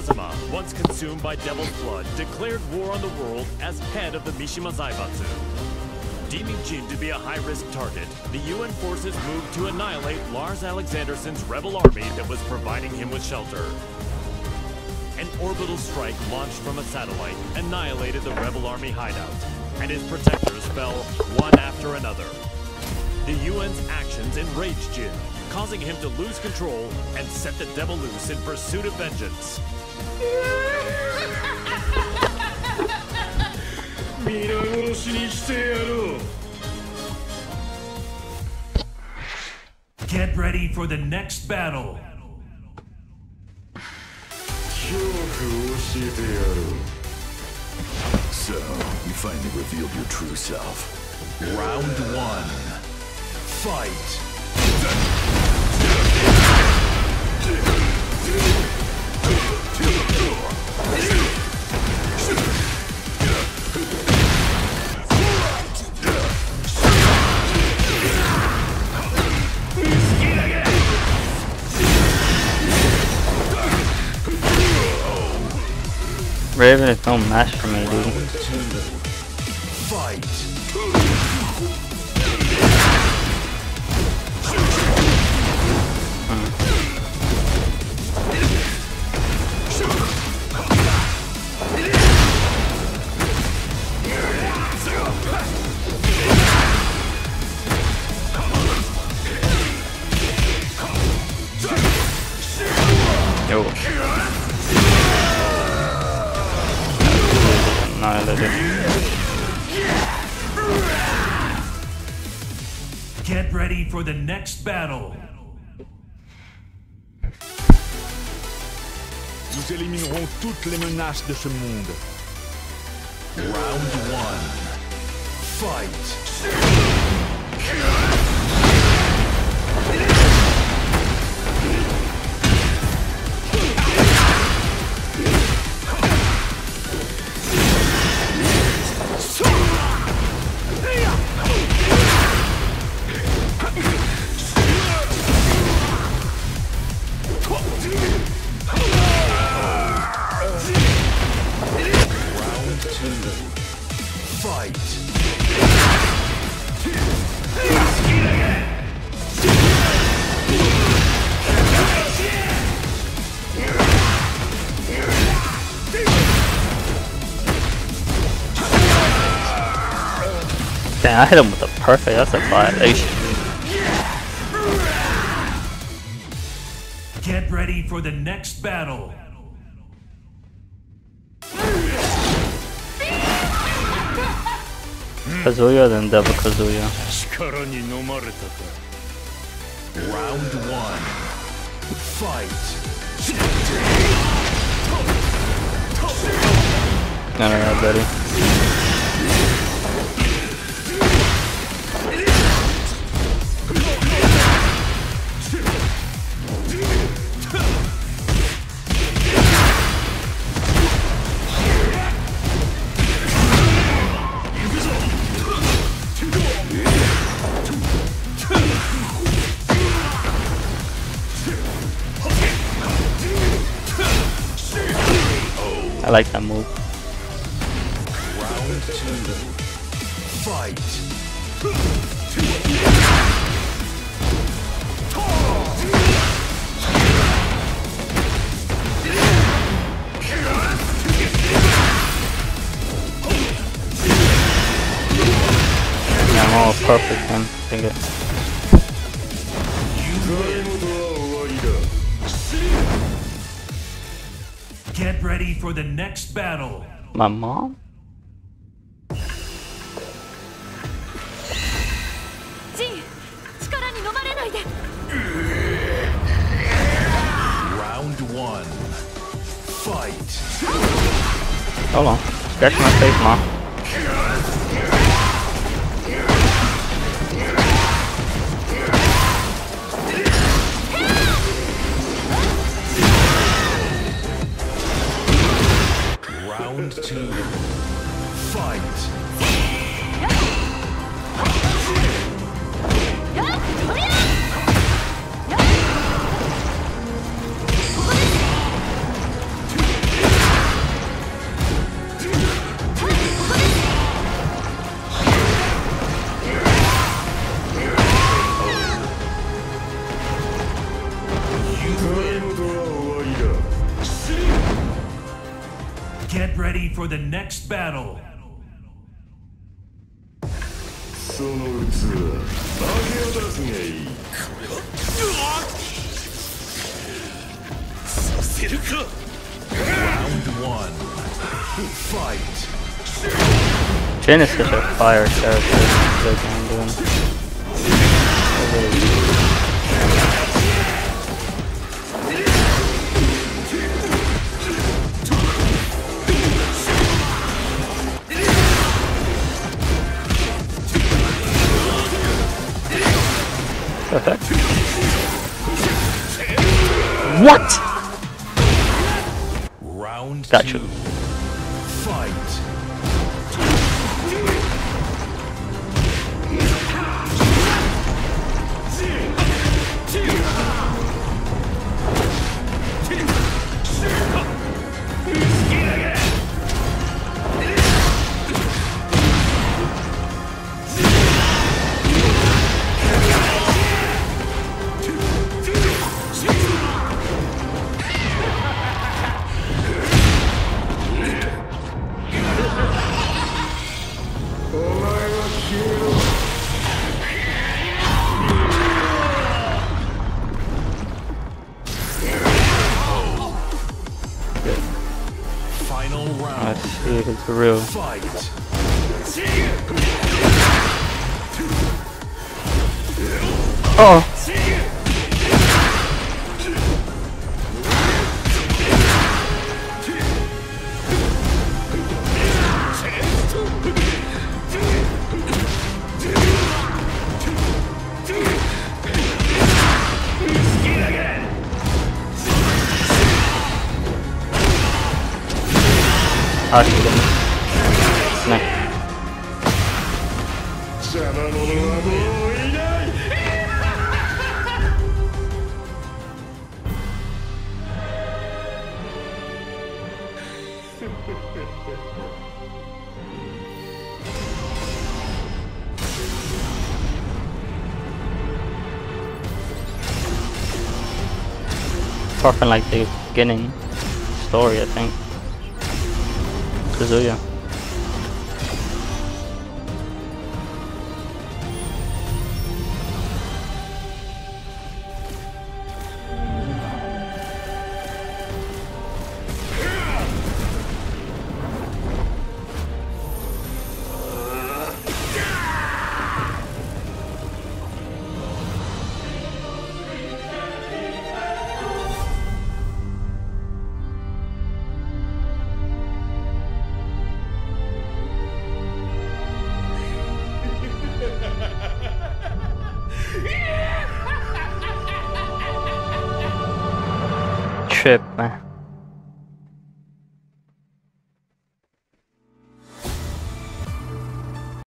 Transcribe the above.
Kazuma, once consumed by Devil's Blood, declared war on the world as head of the Mishima Zaibatsu. Deeming Jin to be a high-risk target, the UN forces moved to annihilate Lars Alexandersson's rebel army that was providing him with shelter. An orbital strike launched from a satellite annihilated the rebel army hideout, and his protectors fell one after another. The UN's actions enraged Jin, causing him to lose control and set the devil loose in pursuit of vengeance. 皆殺しにしてやろう Get ready for the next battle. 恐怖を教えてやろう So, you finally revealed your true self. Round one. Fight! Raven is no match for me, dude. Fight! Ready for the next battle. Nous éliminerons toutes les menaces de ce monde. Round one. Fight! I hit him with a perfect, that's a violation. Get ready for the next battle. Kazuya, then Devil Kazuya. Round one. Fight. I don't buddy. I like that move. Round two. Fight! Perfect, man. Think it. Get ready for the next battle. My mom? Round one. Fight. Hold on. Scratch my face, mom. Two. Fight! for the next battle. その器投げ出すがいいさせるか Round one. Jin is such a fire character. They can do him. Perfect. What? Round Got two. Fight. Final see if it's real. Fight. Hard to get him. No. Like the beginning story, I think. Kazuya. Trip, man.